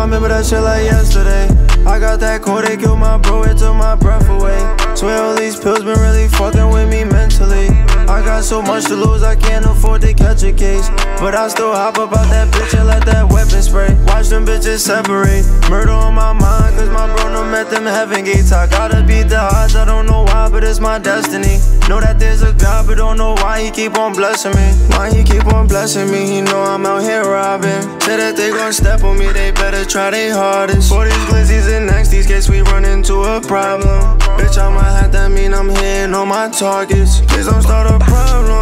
remember that shit like yesterday. I got that code, they killed my bro, it took my breath much to lose, I can't afford to catch a case. But I still hop about that bitch and let that weapon spray. Watch them bitches separate. Murder on my mind, cause my bro no met them heaven gates. I gotta beat the odds, I don't know why, but it's my destiny. Know that there's a God, but don't know why he keep on blessing me. Why he keep on blessing me, he know I'm out here robbing. Say that they gon' step on me, they better try their hardest. For these glizzies and nasties, case we run into a problem. Bitch, on my hat, that mean I'm hitting on my targets. Please don't start a problem.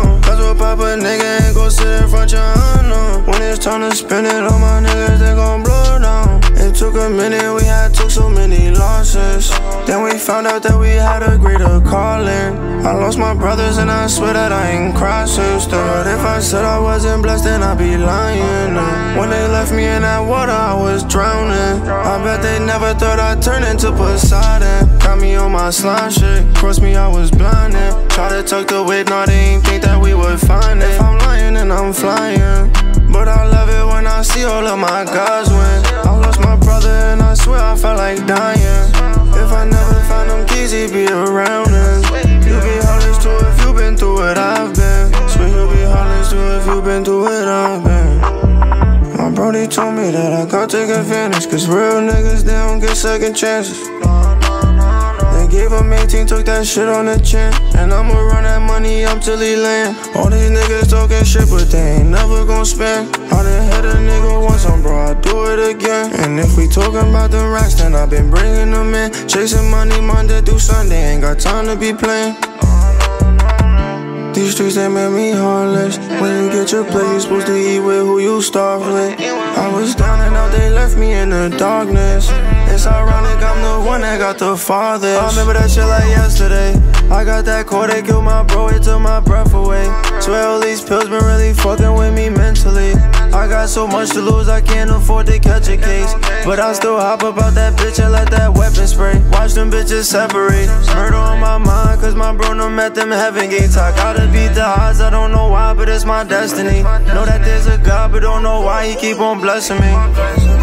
Pop a nigga and go sit in front your unknown. When it's time to spend it, all my niggas, they gon' blow down. It took a minute, we had took so many losses. Found out that we had a greater calling. I lost my brothers and I swear that I ain't crossing But if I said I wasn't blessed, then I'd be lying. When they left me in that water, I was drowning. I bet they never thought I'd turn into Poseidon. Got me on my slime shit, crossed me, I was blinded. Try to tuck the weight, no, they ain't think that we would find it. If I'm lying, My told me that I gotta take advantage, cause real niggas, they don't get second chances. They gave him 18, took that shit on the chin. And I'ma run that money up till he land. All these niggas talking shit, but they ain't never gon' spend. I done hit a nigga once, on bro, I do it again. And if we talking about the racks, then I been bringing them in. Chasing money Monday through Sunday, ain't got time to be playing. These streets, they made me heartless. When you get your plate, you supposed to eat with who you starve with. I was down and out, they left me in the darkness. It's ironic, I'm the one that got the farthest. I remember that shit like yesterday. I got that code, they killed my bro, it took my breath away. Swear all these pills been really fucking with me got so much to lose, I can't afford to catch a case. But I still hop about that bitch and let that weapon spray. Watch them bitches separate. Murder on my mind, cause my bro no met them heaven gates. I gotta beat the odds, I don't know why, but it's my destiny. Know that there's a God, but don't know why he keep on blessing me.